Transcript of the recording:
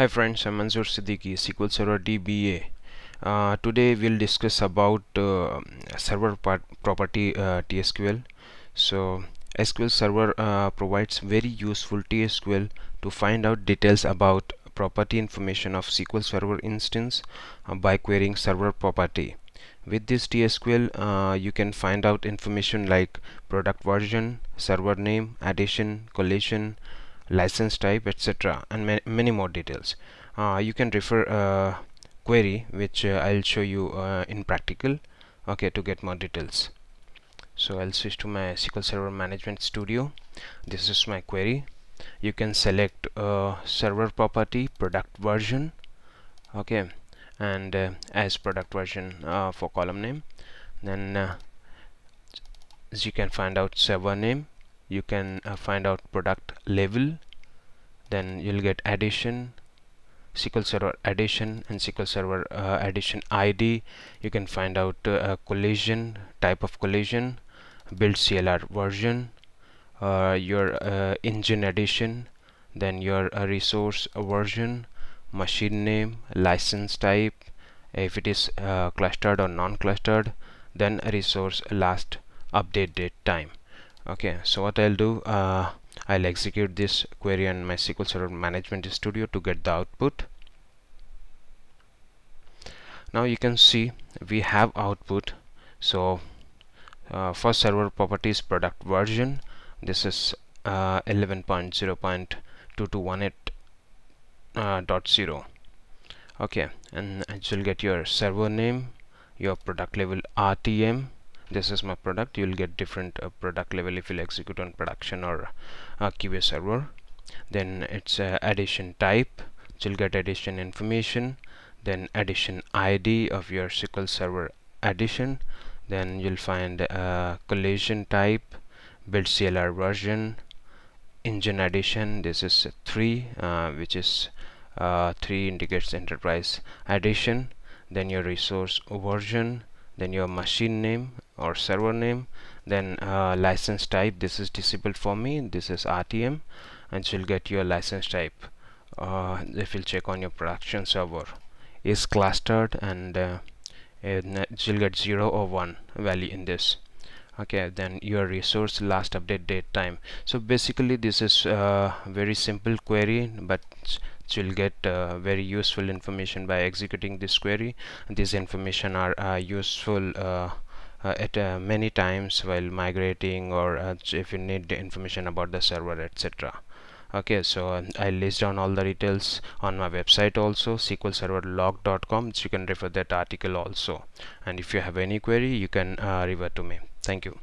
Hi friends, I'm Manzoor Siddiqui, SQL Server DBA. Uh, today we'll discuss about uh, server property uh, TSQL. So SQL Server uh, provides very useful TSQL to find out details about property information of SQL Server instance uh, by querying server property. With this TSQL, uh, you can find out information like product version, server name, edition, collation, license type etc and ma many more details. Uh, you can refer a query which uh, I'll show you uh, in practical okay to get more details. So I'll switch to my SQL Server Management Studio. This is my query. You can select uh, server property product version okay and uh, as product version uh, for column name. Then as you can find out server name you can uh, find out product level then you'll get edition SQL Server edition and SQL Server uh, edition ID you can find out uh, collation type of collation build CLR version uh, your uh, engine edition then your uh, resource version machine name license type if it is clustered or non-clustered then resource last update date time okay so what I'll do uh, I'll execute this query on my SQL Server Management Studio to get the output. Now you can see we have output. So uh, first server properties product version. This is uh, 11.0.2218 uh, dot zero. Okay and you'll get your server name your product level RTM this is my product. You'll get different uh, product level if you'll execute on production or uh, QA server. Then it's uh, edition type so you'll get edition information then edition ID of your SQL server edition. Then you'll find uh, collation type build CLR version engine edition this is 3 uh, which is uh, 3 indicates enterprise edition. Then your resource version then your machine name or server name then uh, license type this is disabled for me this is RTM and you'll get your license type. Uh, if you'll check on your production server is clustered and uh, you'll get 0 or 1 value in this. Okay then your resource last update date time. So basically this is uh, very simple query but you'll get uh, very useful information by executing this query. These information are uh, useful uh, uh at uh, many times while migrating or uh, if you need information about the server etc okay so I list down all the details on my website also sqlserverlog.com so you can refer that article also. And if you have any query you can uh, revert to me. Thank you